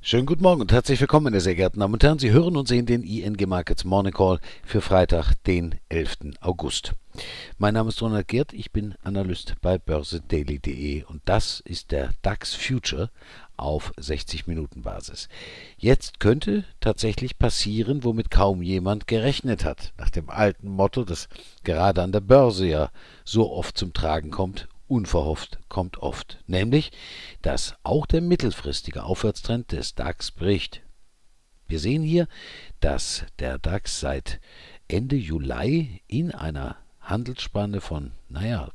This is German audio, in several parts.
Schönen guten Morgen und herzlich willkommen, meine sehr geehrten Damen und Herren. Sie hören und sehen den ING Markets Morning Call für Freitag, den 11. August. Mein Name ist Ronald Gerd, ich bin Analyst bei börsedaily.de und das ist der DAX Future auf 60-Minuten-Basis. Jetzt könnte tatsächlich passieren, womit kaum jemand gerechnet hat, nach dem alten Motto, das gerade an der Börse ja so oft zum Tragen kommt, unverhofft kommt oft, nämlich, dass auch der mittelfristige Aufwärtstrend des DAX bricht. Wir sehen hier, dass der DAX seit Ende Juli in einer Handelsspanne von, naja,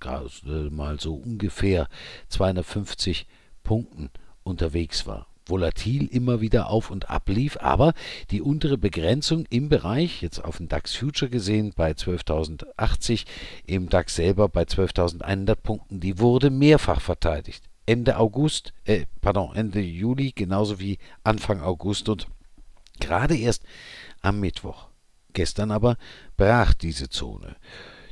mal so ungefähr 250 Punkten unterwegs war volatil immer wieder auf und ab lief, aber die untere Begrenzung im Bereich, jetzt auf den DAX Future gesehen, bei 12.080, im DAX selber bei 12.100 Punkten, die wurde mehrfach verteidigt. Ende August, äh, pardon, Ende Juli, genauso wie Anfang August und gerade erst am Mittwoch. Gestern aber brach diese Zone.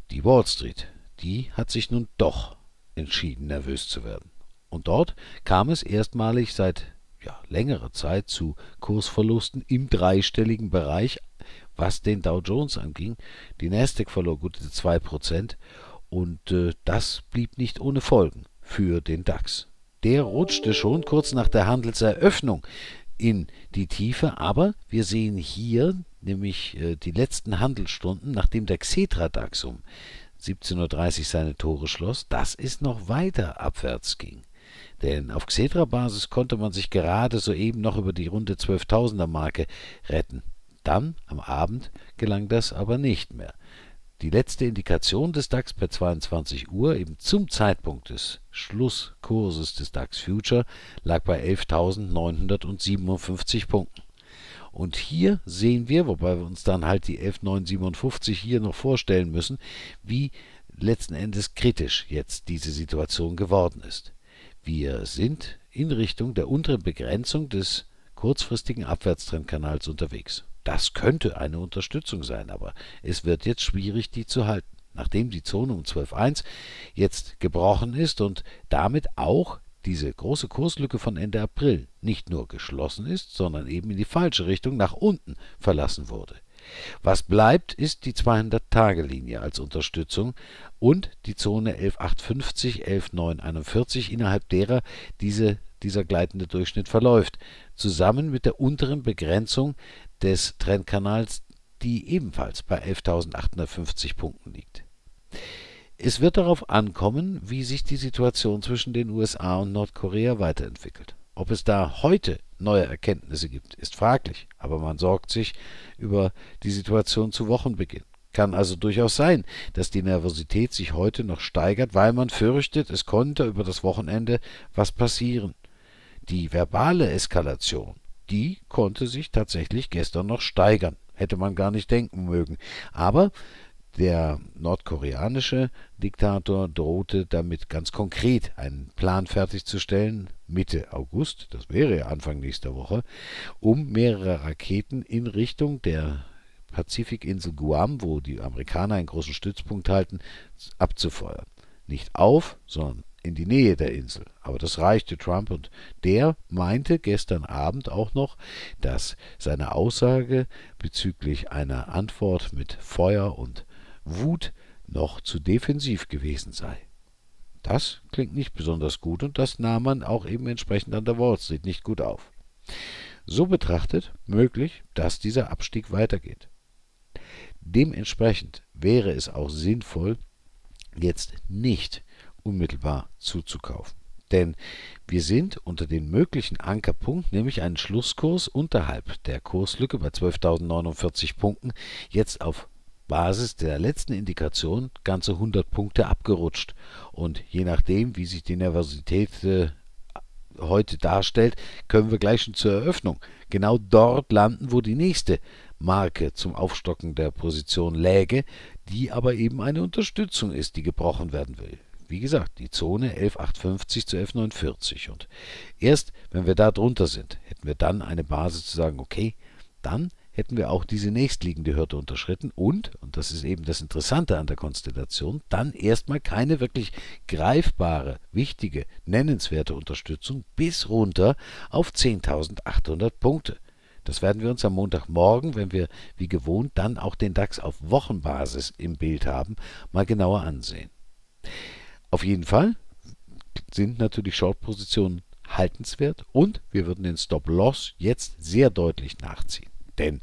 Die Wall Street, die hat sich nun doch entschieden, nervös zu werden. Und dort kam es erstmalig seit ja, längere Zeit zu Kursverlusten im dreistelligen Bereich, was den Dow Jones anging. Die Nasdaq verlor gute 2% und äh, das blieb nicht ohne Folgen für den DAX. Der rutschte schon kurz nach der Handelseröffnung in die Tiefe, aber wir sehen hier nämlich äh, die letzten Handelsstunden, nachdem der Xetra DAX um 17.30 Uhr seine Tore schloss, dass es noch weiter abwärts ging. Denn auf Xetra-Basis konnte man sich gerade soeben noch über die runde 12.000er Marke retten. Dann, am Abend, gelang das aber nicht mehr. Die letzte Indikation des DAX per 22 Uhr, eben zum Zeitpunkt des Schlusskurses des DAX Future, lag bei 11.957 Punkten. Und hier sehen wir, wobei wir uns dann halt die 11.957 hier noch vorstellen müssen, wie letzten Endes kritisch jetzt diese Situation geworden ist. Wir sind in Richtung der unteren Begrenzung des kurzfristigen Abwärtstrendkanals unterwegs. Das könnte eine Unterstützung sein, aber es wird jetzt schwierig, die zu halten. Nachdem die Zone um 12.1 jetzt gebrochen ist und damit auch diese große Kurslücke von Ende April nicht nur geschlossen ist, sondern eben in die falsche Richtung nach unten verlassen wurde. Was bleibt, ist die 200-Tage-Linie als Unterstützung und die Zone 11850, 11941, innerhalb derer diese, dieser gleitende Durchschnitt verläuft, zusammen mit der unteren Begrenzung des Trendkanals, die ebenfalls bei 11.850 Punkten liegt. Es wird darauf ankommen, wie sich die Situation zwischen den USA und Nordkorea weiterentwickelt. Ob es da heute neue Erkenntnisse gibt, ist fraglich, aber man sorgt sich über die Situation zu Wochenbeginn. Kann also durchaus sein, dass die Nervosität sich heute noch steigert, weil man fürchtet, es konnte über das Wochenende was passieren. Die verbale Eskalation, die konnte sich tatsächlich gestern noch steigern. Hätte man gar nicht denken mögen. Aber der nordkoreanische Diktator drohte damit ganz konkret einen Plan fertigzustellen, Mitte August, das wäre ja Anfang nächster Woche, um mehrere Raketen in Richtung der Pazifikinsel Guam, wo die Amerikaner einen großen Stützpunkt halten, abzufeuern. Nicht auf, sondern in die Nähe der Insel. Aber das reichte Trump und der meinte gestern Abend auch noch, dass seine Aussage bezüglich einer Antwort mit Feuer und Wut noch zu defensiv gewesen sei. Das klingt nicht besonders gut und das nahm man auch eben entsprechend an der Wall Street nicht gut auf. So betrachtet möglich, dass dieser Abstieg weitergeht. Dementsprechend wäre es auch sinnvoll, jetzt nicht unmittelbar zuzukaufen. Denn wir sind unter den möglichen Ankerpunkt, nämlich einen Schlusskurs unterhalb der Kurslücke bei 12.049 Punkten, jetzt auf Basis der letzten Indikation ganze 100 Punkte abgerutscht. Und je nachdem, wie sich die Nervosität äh, heute darstellt, können wir gleich schon zur Eröffnung genau dort landen, wo die nächste Marke zum Aufstocken der Position läge, die aber eben eine Unterstützung ist, die gebrochen werden will. Wie gesagt, die Zone 11,850 zu 11,49. Und erst wenn wir da drunter sind, hätten wir dann eine Basis zu sagen, okay, dann hätten wir auch diese nächstliegende Hürde unterschritten und, und das ist eben das Interessante an der Konstellation, dann erstmal keine wirklich greifbare, wichtige, nennenswerte Unterstützung bis runter auf 10.800 Punkte. Das werden wir uns am Montagmorgen, wenn wir wie gewohnt dann auch den DAX auf Wochenbasis im Bild haben, mal genauer ansehen. Auf jeden Fall sind natürlich Short-Positionen haltenswert und wir würden den Stop-Loss jetzt sehr deutlich nachziehen. Denn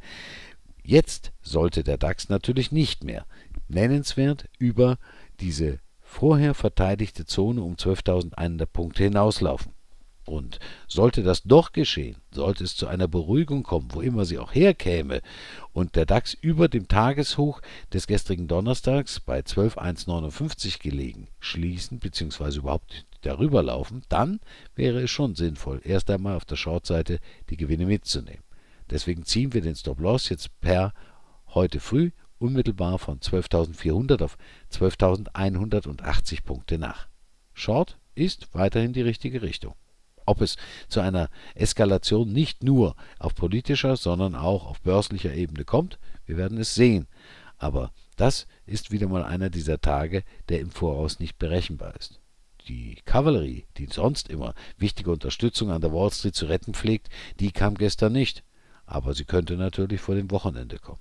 jetzt sollte der DAX natürlich nicht mehr nennenswert über diese vorher verteidigte Zone um 12.100 Punkte hinauslaufen. Und sollte das doch geschehen, sollte es zu einer Beruhigung kommen, wo immer sie auch herkäme, und der DAX über dem Tageshoch des gestrigen Donnerstags bei 12.159 gelegen schließen, beziehungsweise überhaupt darüber laufen, dann wäre es schon sinnvoll, erst einmal auf der Shortseite die Gewinne mitzunehmen. Deswegen ziehen wir den Stop-Loss jetzt per heute früh unmittelbar von 12.400 auf 12.180 Punkte nach. Short ist weiterhin die richtige Richtung ob es zu einer Eskalation nicht nur auf politischer, sondern auch auf börslicher Ebene kommt. Wir werden es sehen. Aber das ist wieder mal einer dieser Tage, der im Voraus nicht berechenbar ist. Die Kavallerie, die sonst immer wichtige Unterstützung an der Wall Street zu retten pflegt, die kam gestern nicht. Aber sie könnte natürlich vor dem Wochenende kommen.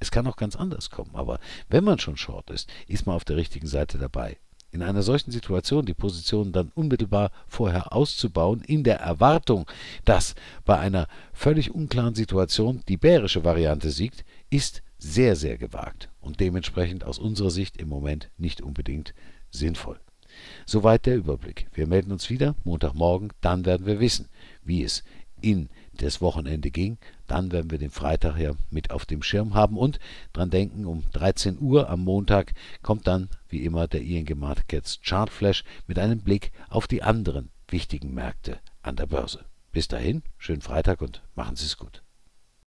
Es kann auch ganz anders kommen, aber wenn man schon short ist, ist man auf der richtigen Seite dabei in einer solchen Situation die Position dann unmittelbar vorher auszubauen, in der Erwartung, dass bei einer völlig unklaren Situation die bärische Variante siegt, ist sehr, sehr gewagt und dementsprechend aus unserer Sicht im Moment nicht unbedingt sinnvoll. Soweit der Überblick. Wir melden uns wieder Montagmorgen, dann werden wir wissen, wie es in das Wochenende ging. Dann werden wir den Freitag ja mit auf dem Schirm haben und dran denken, um 13 Uhr am Montag kommt dann wie immer der ING Markets Chart Flash mit einem Blick auf die anderen wichtigen Märkte an der Börse. Bis dahin, schönen Freitag und machen Sie es gut.